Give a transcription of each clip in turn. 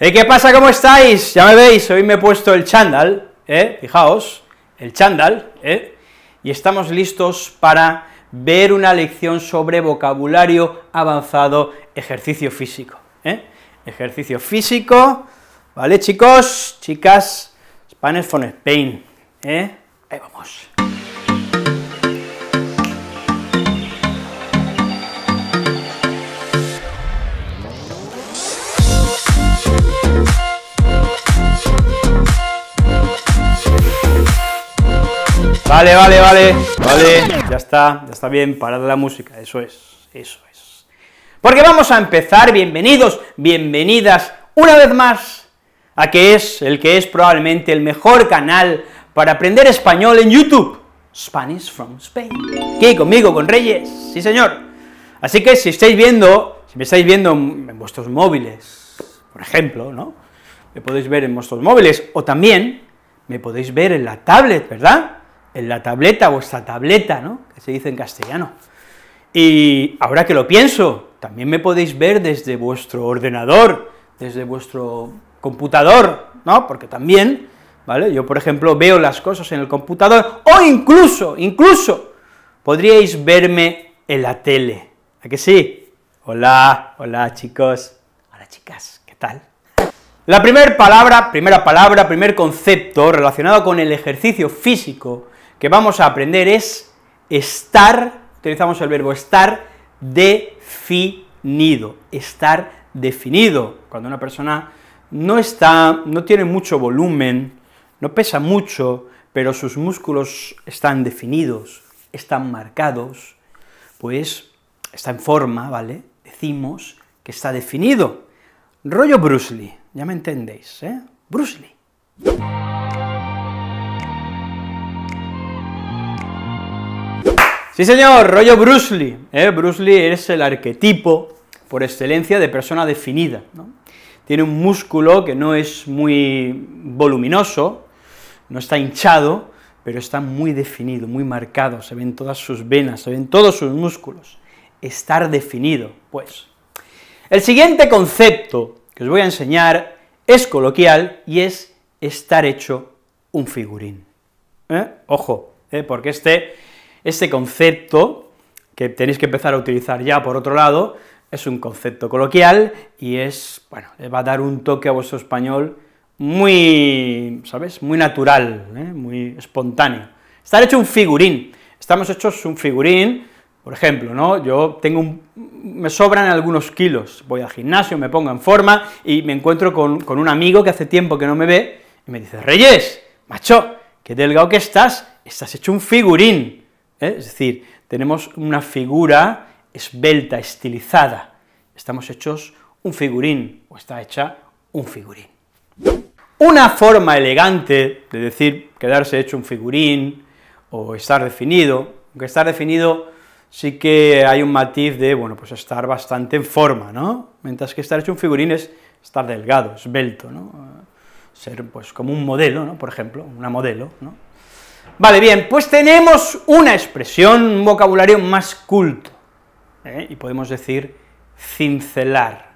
Eh, ¿Qué pasa? ¿Cómo estáis? Ya me veis, hoy me he puesto el chándal, ¿eh? Fijaos, el chándal, ¿eh? Y estamos listos para ver una lección sobre vocabulario avanzado, ejercicio físico, ¿eh? Ejercicio físico, ¿vale, chicos? Chicas, Spanish from Spain, ¿eh? Ahí vamos. Vale, vale, vale, vale, ya está, ya está bien, parad la música, eso es, eso es. Porque vamos a empezar, bienvenidos, bienvenidas, una vez más, a que es el que es probablemente el mejor canal para aprender español en YouTube, Spanish from Spain. Aquí conmigo, con Reyes, sí señor. Así que si estáis viendo, si me estáis viendo en vuestros móviles, por ejemplo, ¿no?, me podéis ver en vuestros móviles, o también me podéis ver en la tablet, ¿verdad?, en la tableta, vuestra tableta, ¿no?, que se dice en castellano. Y ahora que lo pienso, también me podéis ver desde vuestro ordenador, desde vuestro computador, ¿no?, porque también, ¿vale?, yo, por ejemplo, veo las cosas en el computador, o incluso, incluso, podríais verme en la tele, ¿a que sí? Hola, hola chicos, hola chicas, ¿qué tal? La primera palabra, primera palabra, primer concepto relacionado con el ejercicio físico que vamos a aprender es estar, utilizamos el verbo estar definido, estar definido, cuando una persona no está, no tiene mucho volumen, no pesa mucho, pero sus músculos están definidos, están marcados, pues está en forma, ¿vale? Decimos que está definido. Rollo Bruce Lee, ya me entendéis, ¿eh? Bruce Lee. Sí señor, rollo Bruce Lee, ¿eh? Bruce Lee es el arquetipo por excelencia de persona definida. Tiene un músculo que no es muy voluminoso, no está hinchado, pero está muy definido, muy marcado, se ven todas sus venas, se ven todos sus músculos. Estar definido, pues. El siguiente concepto que os voy a enseñar es coloquial y es estar hecho un figurín. ¿Eh? Ojo, ¿eh? porque este este concepto, que tenéis que empezar a utilizar ya por otro lado, es un concepto coloquial y es, bueno, le va a dar un toque a vuestro español muy, ¿sabes?, muy natural, ¿eh? muy espontáneo. Estar hecho un figurín, estamos hechos un figurín, por ejemplo, ¿no?, yo tengo un, me sobran algunos kilos, voy al gimnasio, me pongo en forma y me encuentro con un amigo que hace tiempo que no me ve, y me dice, Reyes, macho, qué delgado que estás, estás hecho un figurín, ¿eh? es decir, tenemos una figura esbelta, estilizada, estamos hechos un figurín, o está hecha un figurín. Una forma elegante de decir quedarse hecho un figurín, o estar definido, aunque estar definido sí que hay un matiz de, bueno, pues estar bastante en forma, ¿no?, mientras que estar hecho un figurín es estar delgado, esbelto, ¿no?, ser, pues, como un modelo, ¿no?, por ejemplo, una modelo, ¿no?, Vale, bien, pues tenemos una expresión, un vocabulario más culto, ¿eh? y podemos decir cincelar.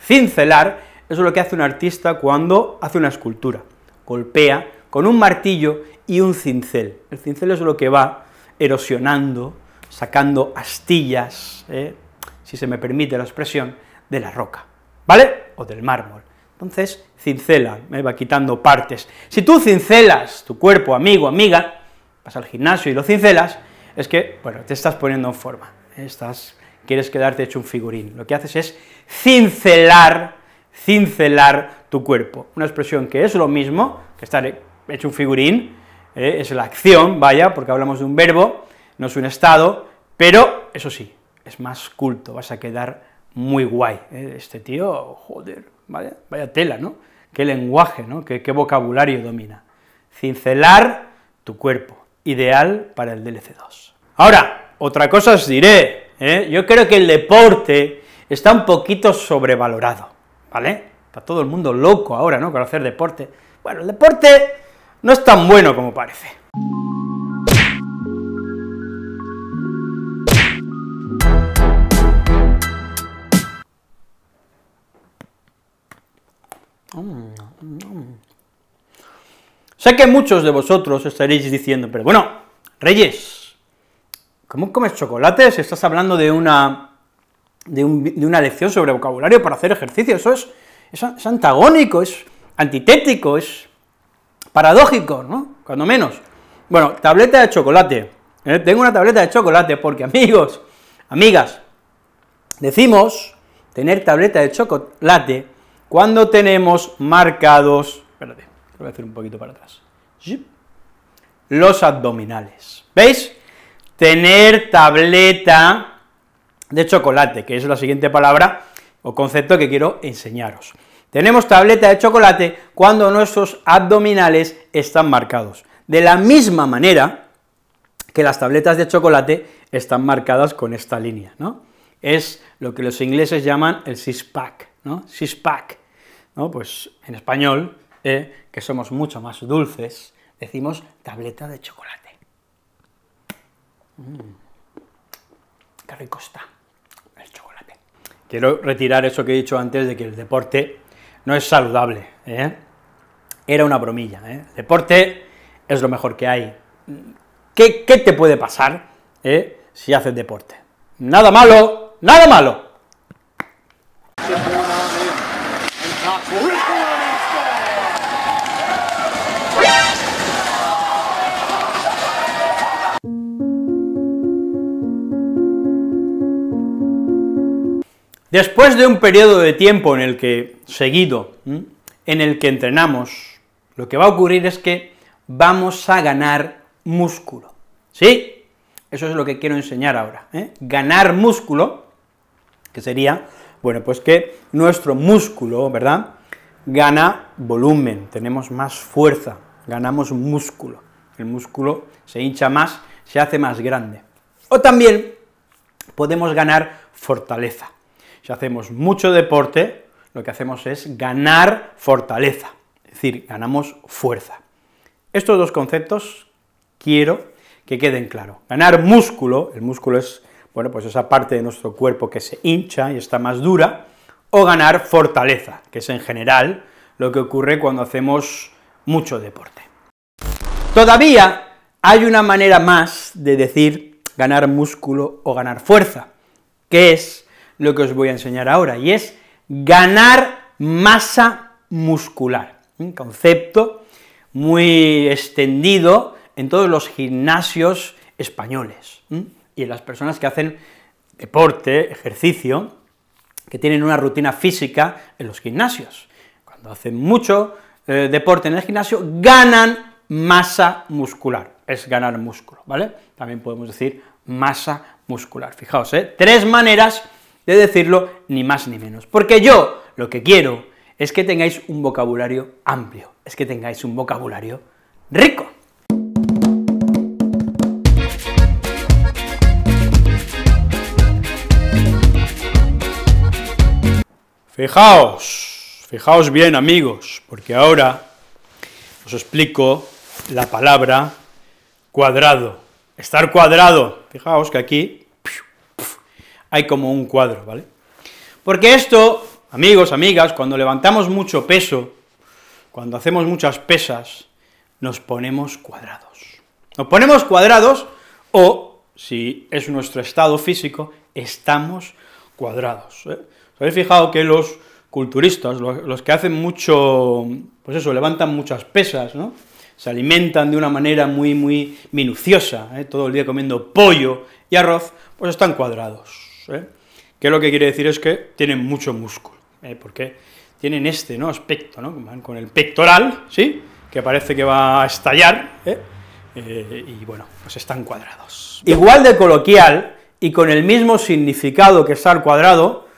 Cincelar es lo que hace un artista cuando hace una escultura, golpea con un martillo y un cincel. El cincel es lo que va erosionando, sacando astillas, ¿eh? si se me permite la expresión, de la roca, ¿vale?, o del mármol. Entonces, cincela, me va quitando partes. Si tú cincelas tu cuerpo, amigo, amiga, vas al gimnasio y lo cincelas, es que, bueno, te estás poniendo en forma, estás, quieres quedarte hecho un figurín, lo que haces es cincelar, cincelar tu cuerpo, una expresión que es lo mismo que estar hecho un figurín, eh, es la acción, vaya, porque hablamos de un verbo, no es un estado, pero, eso sí, es más culto, vas a quedar muy guay, eh, este tío, joder, vaya, vaya tela, ¿no?, qué lenguaje, ¿no?, qué, qué vocabulario domina. Cincelar tu cuerpo, ideal para el DLC2. Ahora, otra cosa os diré, ¿eh? yo creo que el deporte está un poquito sobrevalorado, ¿vale? Está todo el mundo loco ahora, ¿no?, con hacer deporte. Bueno, el deporte no es tan bueno como parece. Sé que muchos de vosotros estaréis diciendo, pero bueno, Reyes, ¿cómo comes chocolate si estás hablando de una, de, una lección sobre vocabulario para hacer ejercicio? Eso es, es antagónico, es antitético, es paradójico, ¿no?, cuando menos. Bueno, tableta de chocolate, ¿eh? tengo una tableta de chocolate porque, amigos, amigas, decimos tener tableta de chocolate cuando tenemos marcados, espérate, voy a hacer un poquito para atrás, los abdominales, ¿veis? Tener tableta de chocolate, que es la siguiente palabra o concepto que quiero enseñaros. Tenemos tableta de chocolate cuando nuestros abdominales están marcados. De la misma manera que las tabletas de chocolate están marcadas con esta línea, ¿no? Es lo que los ingleses llaman el six-pack, ¿no? Six-pack, ¿no? Pues en español, eh, que somos mucho más dulces, decimos tableta de chocolate. Mm. Qué rico está el chocolate. Quiero retirar eso que he dicho antes de que el deporte no es saludable, ¿eh? Era una bromilla, ¿eh? deporte es lo mejor que hay. ¿Qué, te puede pasar ¿eh? si haces deporte? Nada malo, nada malo. Después de un periodo de tiempo en el que, seguido, en el que entrenamos, lo que va a ocurrir es que vamos a ganar músculo, ¿sí? Eso es lo que quiero enseñar ahora, ¿eh? ganar músculo, que sería, bueno, pues que nuestro músculo, ¿verdad?, gana volumen, tenemos más fuerza, ganamos músculo, el músculo se hincha más, se hace más grande. O también podemos ganar fortaleza, si hacemos mucho deporte, lo que hacemos es ganar fortaleza, es decir, ganamos fuerza. Estos dos conceptos quiero que queden claros. Ganar músculo, el músculo es, bueno, pues esa parte de nuestro cuerpo que se hincha y está más dura, o ganar fortaleza, que es en general lo que ocurre cuando hacemos mucho deporte. Todavía hay una manera más de decir ganar músculo o ganar fuerza, que es lo que os voy a enseñar ahora, y es ganar masa muscular, un concepto muy extendido en todos los gimnasios españoles, y en las personas que hacen deporte, ejercicio, que tienen una rutina física en los gimnasios. Cuando hacen mucho eh, deporte en el gimnasio, ganan masa muscular, es ganar músculo, ¿vale? También podemos decir masa muscular. Fijaos, ¿eh? tres maneras de decirlo ni más ni menos, porque yo lo que quiero es que tengáis un vocabulario amplio, es que tengáis un vocabulario rico. Fijaos, fijaos bien amigos, porque ahora os explico la palabra cuadrado. Estar cuadrado, fijaos que aquí hay como un cuadro, ¿vale? Porque esto, amigos, amigas, cuando levantamos mucho peso, cuando hacemos muchas pesas, nos ponemos cuadrados. Nos ponemos cuadrados o, si es nuestro estado físico, estamos cuadrados. ¿eh? ¿Os habéis fijado que los culturistas, los que hacen mucho, pues eso, levantan muchas pesas, ¿no?, se alimentan de una manera muy, muy minuciosa, ¿eh? todo el día comiendo pollo y arroz, pues están cuadrados. ¿Eh? que lo que quiere decir es que tienen mucho músculo, ¿eh? porque tienen este ¿no? aspecto, ¿no? con el pectoral, ¿sí?, que parece que va a estallar, ¿eh? y bueno, pues están cuadrados. Igual de coloquial, y con el mismo significado que estar cuadrado,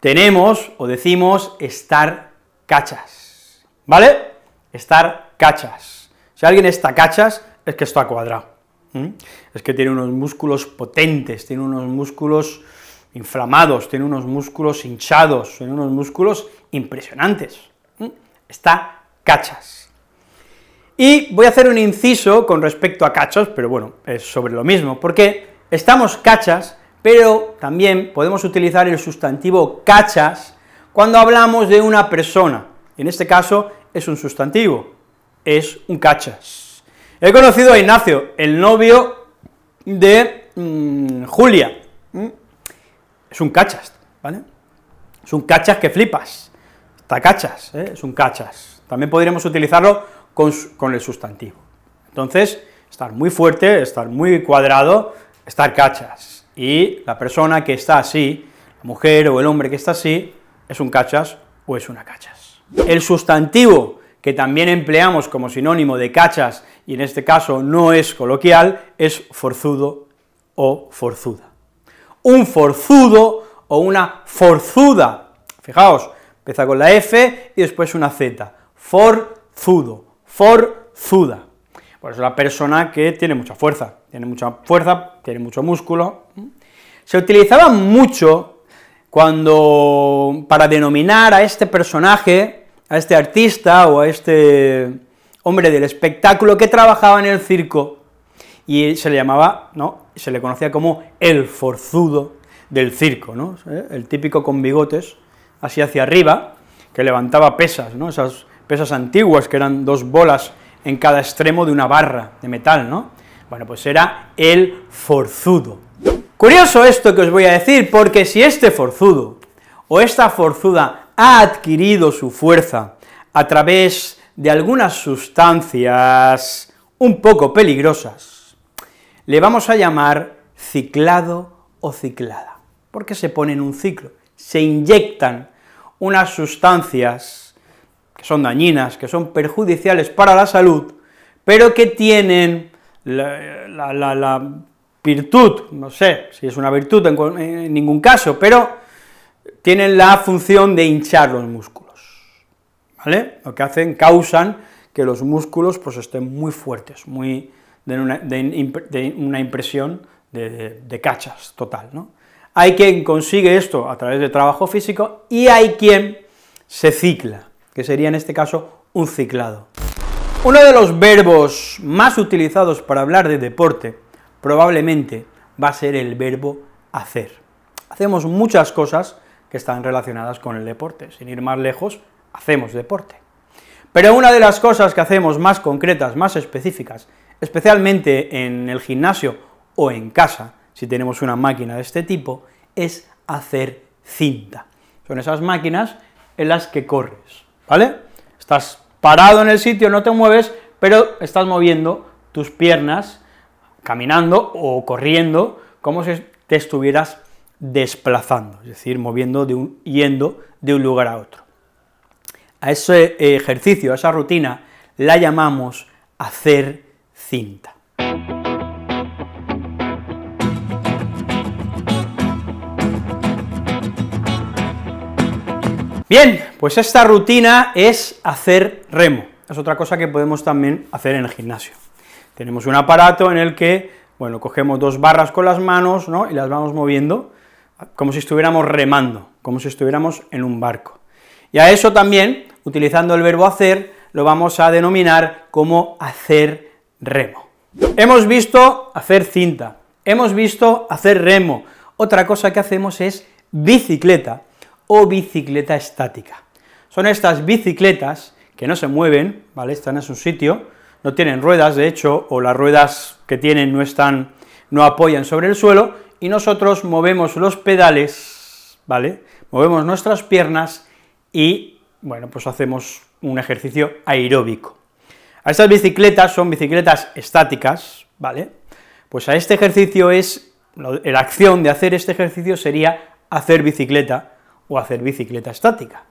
tenemos, o decimos, estar cachas, ¿vale? Estar cachas. Si alguien está cachas, es que está cuadrado. Es que tiene unos músculos potentes, tiene unos músculos inflamados, tiene unos músculos hinchados, tiene unos músculos impresionantes. Está cachas. Y voy a hacer un inciso con respecto a cachos, pero bueno, es sobre lo mismo, porque estamos cachas, pero también podemos utilizar el sustantivo cachas cuando hablamos de una persona, en este caso es un sustantivo, es un cachas. He conocido a Ignacio, el novio de mm, Julia, es un cachas, ¿vale? Es un cachas que flipas, está cachas, ¿eh? es un cachas. También podríamos utilizarlo con, con el sustantivo. Entonces, estar muy fuerte, estar muy cuadrado, estar cachas. Y la persona que está así, la mujer o el hombre que está así, es un cachas o es una cachas. El sustantivo que también empleamos como sinónimo de cachas, y en este caso no es coloquial, es forzudo o forzuda. Un forzudo o una forzuda, fijaos, empieza con la F y después una Z, forzudo, forzuda. Pues es la persona que tiene mucha fuerza, tiene mucha fuerza, tiene mucho músculo. Se utilizaba mucho cuando, para denominar a este personaje, a este artista o a este hombre del espectáculo que trabajaba en el circo, y se le llamaba, ¿no?, se le conocía como el forzudo del circo, ¿no?, ¿Eh? el típico con bigotes, así hacia arriba, que levantaba pesas, ¿no?, esas pesas antiguas que eran dos bolas en cada extremo de una barra de metal, ¿no? Bueno, pues era el forzudo. Curioso esto que os voy a decir, porque si este forzudo o esta forzuda ha adquirido su fuerza a través de algunas sustancias un poco peligrosas, le vamos a llamar ciclado o ciclada, porque se pone en un ciclo, se inyectan unas sustancias que son dañinas, que son perjudiciales para la salud, pero que tienen la, virtud, no sé si es una virtud en, ningún caso, pero tienen la función de hinchar los músculos, ¿vale? Lo que hacen, causan que los músculos pues estén muy fuertes, muy, de una, impresión de, de, cachas total, ¿no? Hay quien consigue esto a través de trabajo físico y hay quien se cicla, que sería en este caso un ciclado. Uno de los verbos más utilizados para hablar de deporte probablemente va a ser el verbo hacer. Hacemos muchas cosas que están relacionadas con el deporte, sin ir más lejos, hacemos deporte. Pero una de las cosas que hacemos más concretas, más específicas, especialmente en el gimnasio o en casa, si tenemos una máquina de este tipo, es hacer cinta. Son esas máquinas en las que corres. ¿vale? Estás parado en el sitio, no te mueves, pero estás moviendo tus piernas, caminando o corriendo, como si te estuvieras desplazando, es decir, moviendo de un, yendo de un lugar a otro. A ese ejercicio, a esa rutina, la llamamos hacer Bien, pues esta rutina es hacer remo, es otra cosa que podemos también hacer en el gimnasio. Tenemos un aparato en el que, bueno, cogemos dos barras con las manos, ¿no?, y las vamos moviendo como si estuviéramos remando, como si estuviéramos en un barco. Y a eso también, utilizando el verbo hacer, lo vamos a denominar como hacer remo. Hemos visto hacer cinta, hemos visto hacer remo, otra cosa que hacemos es bicicleta, o bicicleta estática. Son estas bicicletas que no se mueven, ¿vale?, están en su sitio, no tienen ruedas, de hecho, o las ruedas que tienen no están, no apoyan sobre el suelo, y nosotros movemos los pedales, ¿vale?, movemos nuestras piernas y, bueno, pues hacemos un ejercicio aeróbico. A estas bicicletas son bicicletas estáticas, ¿vale?, pues a este ejercicio es, la acción de hacer este ejercicio sería hacer bicicleta, o hacer bicicleta estática,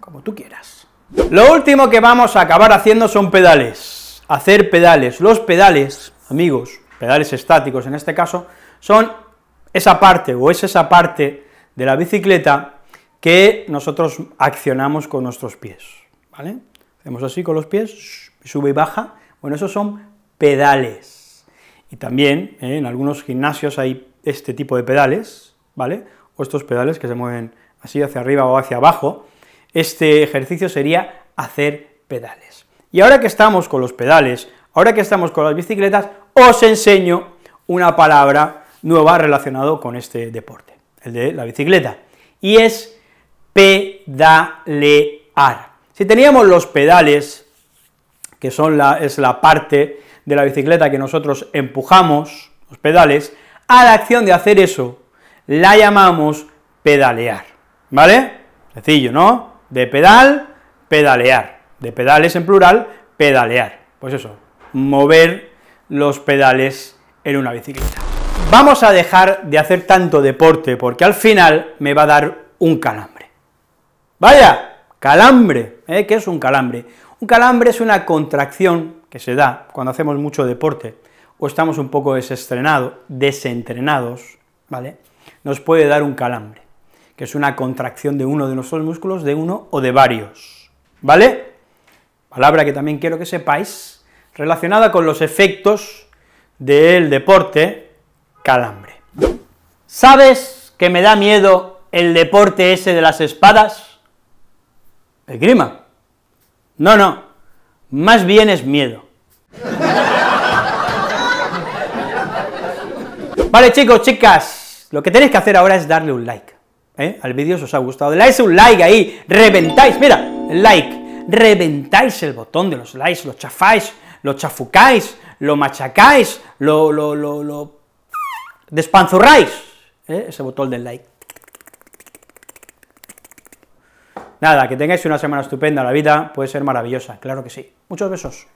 como tú quieras. Lo último que vamos a acabar haciendo son pedales, hacer pedales. Los pedales, amigos, pedales estáticos en este caso, son esa parte, o es esa parte de la bicicleta que nosotros accionamos con nuestros pies, ¿vale? Hacemos así con los pies, sube y baja, bueno, esos son pedales. Y también ¿eh? en algunos gimnasios hay este tipo de pedales, ¿vale? O estos pedales que se mueven así hacia arriba o hacia abajo, este ejercicio sería hacer pedales. Y ahora que estamos con los pedales, ahora que estamos con las bicicletas, os enseño una palabra nueva relacionada con este deporte, el de la bicicleta, y es pedalear. Si teníamos los pedales, que son es la parte de la bicicleta que nosotros empujamos, los pedales, a la acción de hacer eso la llamamos pedalear, ¿vale? Sencillo, ¿no? De pedal, pedalear, de pedales en plural, pedalear, pues eso, mover los pedales en una bicicleta. Vamos a dejar de hacer tanto deporte, porque al final me va a dar un calambre. ¡Vaya! Calambre, ¿eh? ¿Qué es un calambre? Un calambre es una contracción que se da cuando hacemos mucho deporte, o estamos un poco desestrenados, desentrenados, ¿vale? Nos puede dar un calambre, que es una contracción de uno de nuestros músculos, de uno o de varios, ¿vale? Palabra que también quiero que sepáis, relacionada con los efectos del deporte, calambre. ¿Sabes que me da miedo el deporte ese de las espadas? El grima. No, no, más bien es miedo. Vale, chicos, chicas, lo que tenéis que hacer ahora es darle un like, ¿eh? Al vídeo si os ha gustado, dais un like ahí, reventáis, mira, el like, reventáis el botón de los likes, lo chafáis, lo chafucáis, lo machacáis, lo, lo, lo, lo despanzurráis, ¿eh? ese botón del like. Nada, que tengáis una semana estupenda, la vida puede ser maravillosa, claro que sí. Muchos besos.